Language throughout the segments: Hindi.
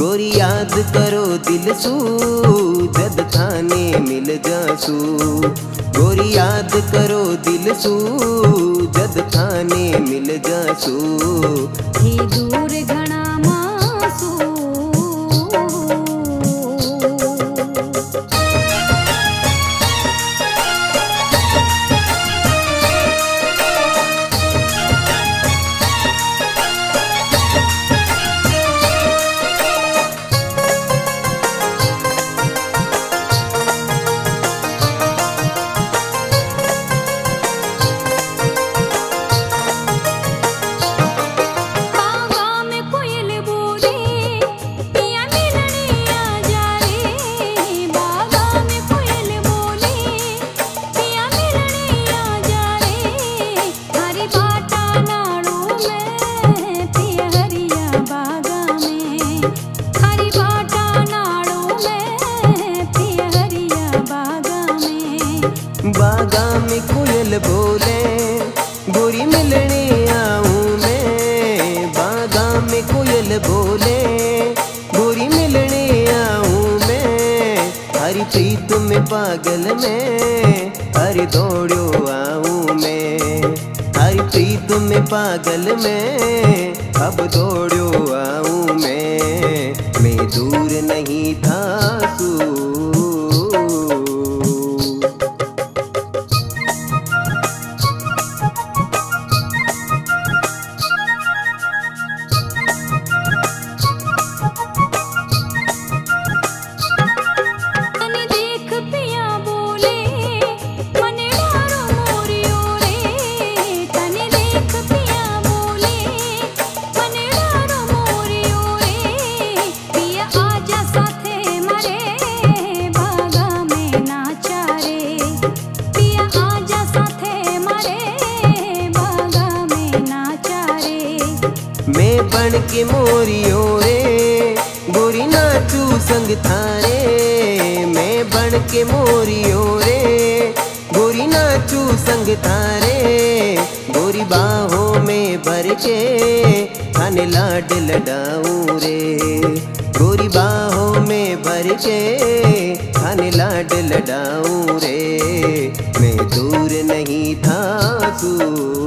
गोरी याद करो दिल सू, जद थाने मिल जासू। गोरी याद करो दिल सू, जद थाने मिल जासू। दूर घणा कोयल बोले, गोरी मिलने आऊँ मैं। बागा में कोयल बोले, गोरी मिलने आऊँ मैं। हरी प्रीत में पागल में हरी दौड़ो आऊँ मैं। हरी प्रीत में पागल में, अब दौड़ो आऊँ मैं। मैं दूर नहीं था तू बन के मोरियो रे गोरी नाचू संग थारे। मैं बन के मोरियो रे गोरी नाचू संग थारे। गोरी बाहों में भर के थाने लाड लडाऊ रे। गोरी बाहों में भर के थाने लाड लडाऊ रे। मैं दूर नहीं था तू।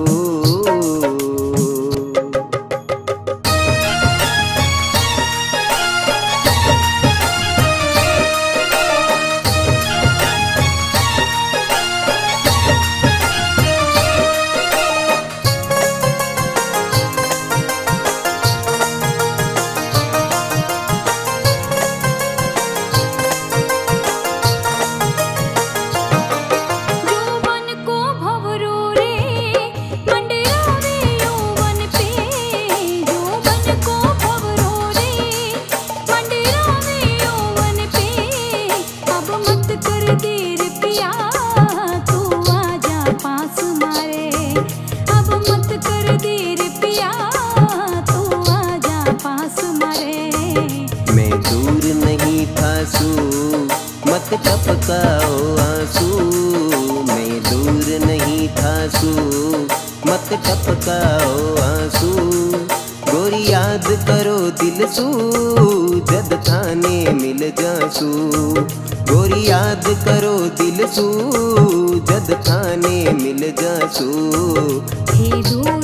दूर नहीं था सू मत टपकाओ आँसू। मैं दूर नहीं था सू मत टपकाओ आँसू। गोरी याद करो दिल सू जद थाने मिल जासू। गोरी याद करो दिल सू जद थाने मिल जासू। हे दूर